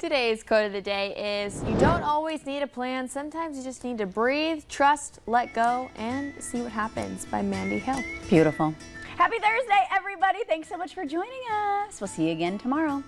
Today's quote of the day is You don't always need a plan. Sometimes you just need to breathe, trust, let go, and see what happens by Mandy Hale. Beautiful. Happy Thursday, everybody. Thanks so much for joining us. We'll see you again tomorrow.